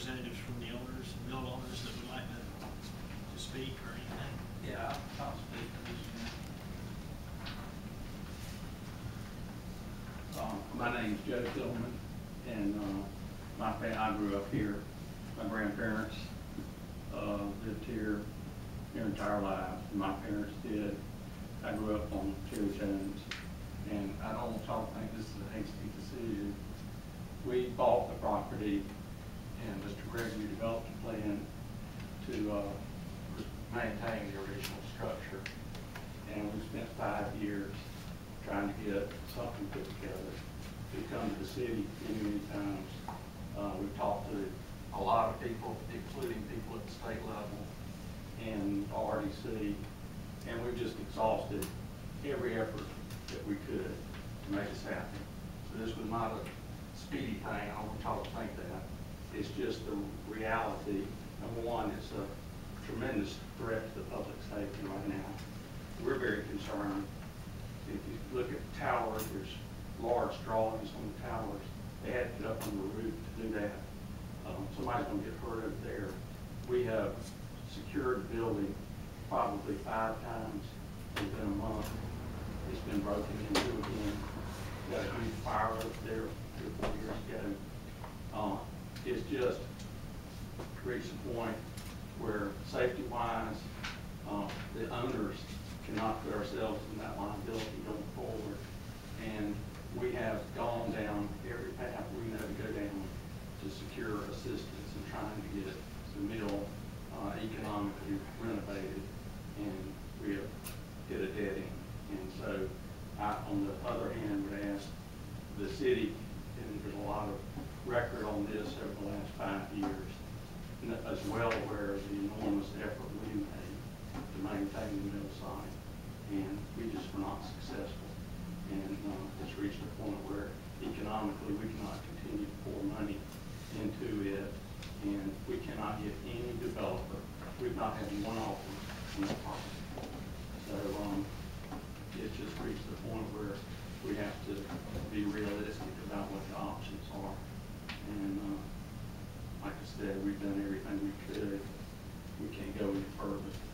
representatives from the owners, mill owners that would like to, to speak or anything? Yeah, I'll, I'll speak to this. Uh, my name's Joe Tillman, and, uh, my fa, I grew up here. My grandparents, uh, lived here their entire lives, my parents did. I grew up on Cherry Jones, and I don't want y'all to think this is a hasty decision. We bought the property, and Mr. Gregory developed a plan to, uh, maintain the original structure. And we spent five years trying to get something put together. We've come to the city many, many times. Uh, we've talked to a lot of people, including people at the state level and RDC, and we've just exhausted every effort that we could to make this happen. So this was not a speedy thing, I don't want y'all to think that. It's just the reality. Number one, it's a tremendous threat to the public safety right now. We're very concerned. If you look at towers, there's large drawings on the towers. They had to get up on the roof to do that. Um, somebody's gonna get hurt up there. We have secured the building probably five times within a month. It's been broken into again. Got a huge fire up there three or four years ago. Just reached a point where safety wise, uh, the owners cannot put ourselves in that liability going forward. And we have gone down every path we know to go down to secure assistance in trying to get the mill, uh, economically renovated. And we have hit a dead end. And so I, on the other hand, would ask the city, and there's a lot of record on this over the last five years, as well aware of the enormous effort we made to maintain the mill site. And we just were not successful. And, uh, it's reached a point where economically, we cannot continue to pour money into it. And we cannot get any developer, we've not had one offer on that property. So, um, it's just reached the point where we have to be realistic about what the options are. And, uh, said, we've done everything we could. We can't go any further.